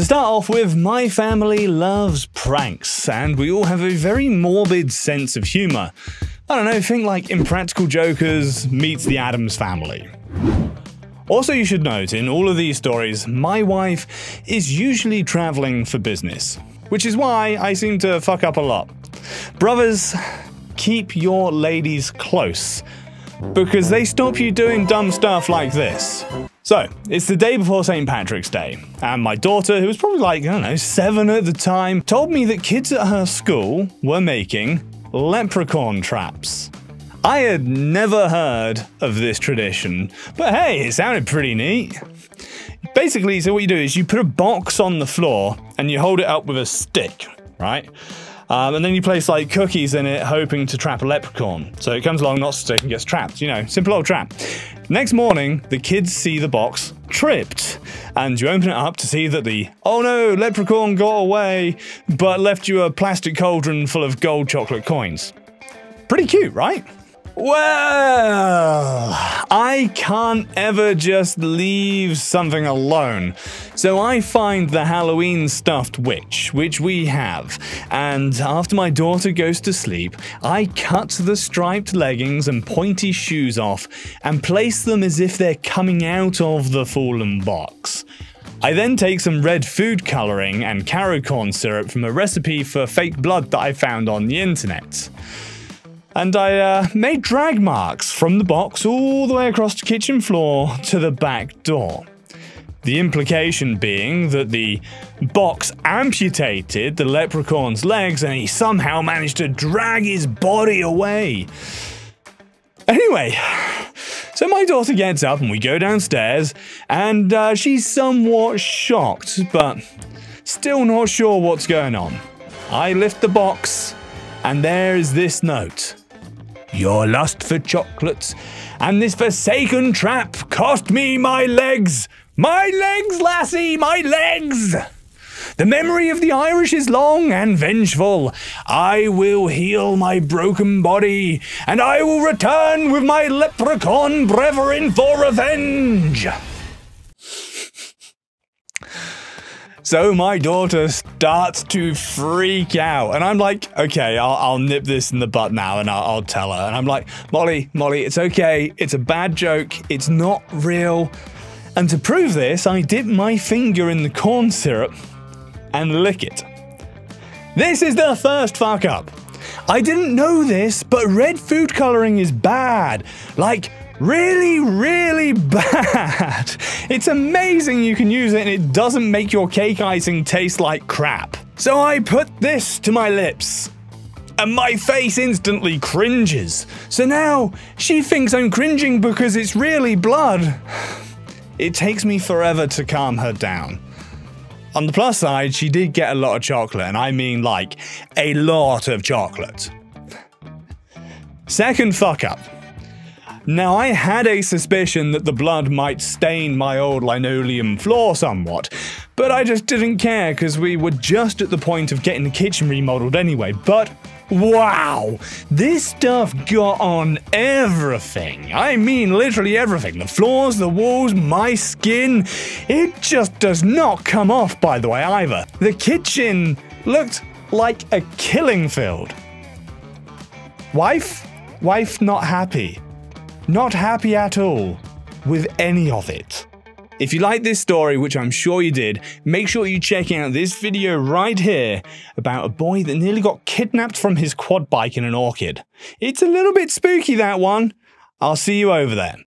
To start off with, my family loves pranks, and we all have a very morbid sense of humour. I don't know, think like Impractical Jokers meets the Addams family. Also, you should note, in all of these stories, my wife is usually travelling for business, which is why I seem to fuck up a lot. Brothers, keep your ladies close, because they stop you doing dumb stuff like this. So, it's the day before St. Patrick's Day, and my daughter, who was probably like, I don't know, seven at the time, told me that kids at her school were making leprechaun traps. I had never heard of this tradition, but hey, it sounded pretty neat. Basically, so what you do is you put a box on the floor and you hold it up with a stick, right? Um, and then you place like cookies in it, hoping to trap a leprechaun. So it comes along, not stick, and gets trapped. You know, simple old trap. Next morning, the kids see the box tripped, and you open it up to see that the oh no, leprechaun got away, but left you a plastic cauldron full of gold chocolate coins. Pretty cute, right? Well, I can't ever just leave something alone. So I find the Halloween stuffed witch, which we have, and after my daughter goes to sleep, I cut the striped leggings and pointy shoes off and place them as if they're coming out of the fallen box. I then take some red food colouring and Karo corn syrup from a recipe for fake blood that I found on the internet and I uh, made drag marks from the box all the way across the kitchen floor to the back door. The implication being that the box amputated the leprechaun's legs and he somehow managed to drag his body away. Anyway, so my daughter gets up and we go downstairs, and uh, she's somewhat shocked, but still not sure what's going on. I lift the box, and there's this note your lust for chocolates, and this forsaken trap cost me my legs. My legs, lassie, my legs! The memory of the Irish is long and vengeful. I will heal my broken body, and I will return with my leprechaun brethren for revenge. So my daughter starts to freak out, and I'm like, okay, I'll, I'll nip this in the butt now, and I'll, I'll, tell her. And I'm like, Molly, Molly, it's okay. It's a bad joke. It's not real. And to prove this, I dip my finger in the corn syrup and lick it. This is the first fuck up. I didn't know this, but red food coloring is bad. Like, really, really bad. It's amazing you can use it and it doesn't make your cake icing taste like crap. So I put this to my lips. And my face instantly cringes. So now she thinks I'm cringing because it's really blood. It takes me forever to calm her down. On the plus side, she did get a lot of chocolate, and I mean like a lot of chocolate. Second fuck up. Now, I had a suspicion that the blood might stain my old linoleum floor somewhat, but I just didn't care because we were just at the point of getting the kitchen remodeled anyway. But wow, this stuff got on everything. I mean, literally everything the floors, the walls, my skin. It just does not come off, by the way, either. The kitchen looked like a killing field. Wife? Wife not happy. Not happy at all with any of it. If you liked this story, which I'm sure you did, make sure you check out this video right here about a boy that nearly got kidnapped from his quad bike in an orchid. It's a little bit spooky, that one. I'll see you over there.